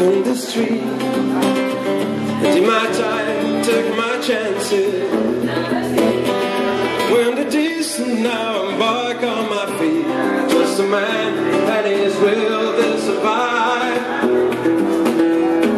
in the street. I did my time, took my chances. When the days and now I'm back on my feet Just a man that is will to survive.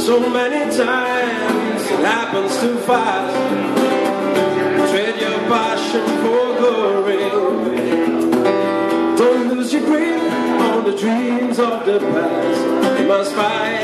So many times it happens too fast. Trade your passion for glory. Don't lose your grip on the dreams of the past. You must fight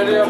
area,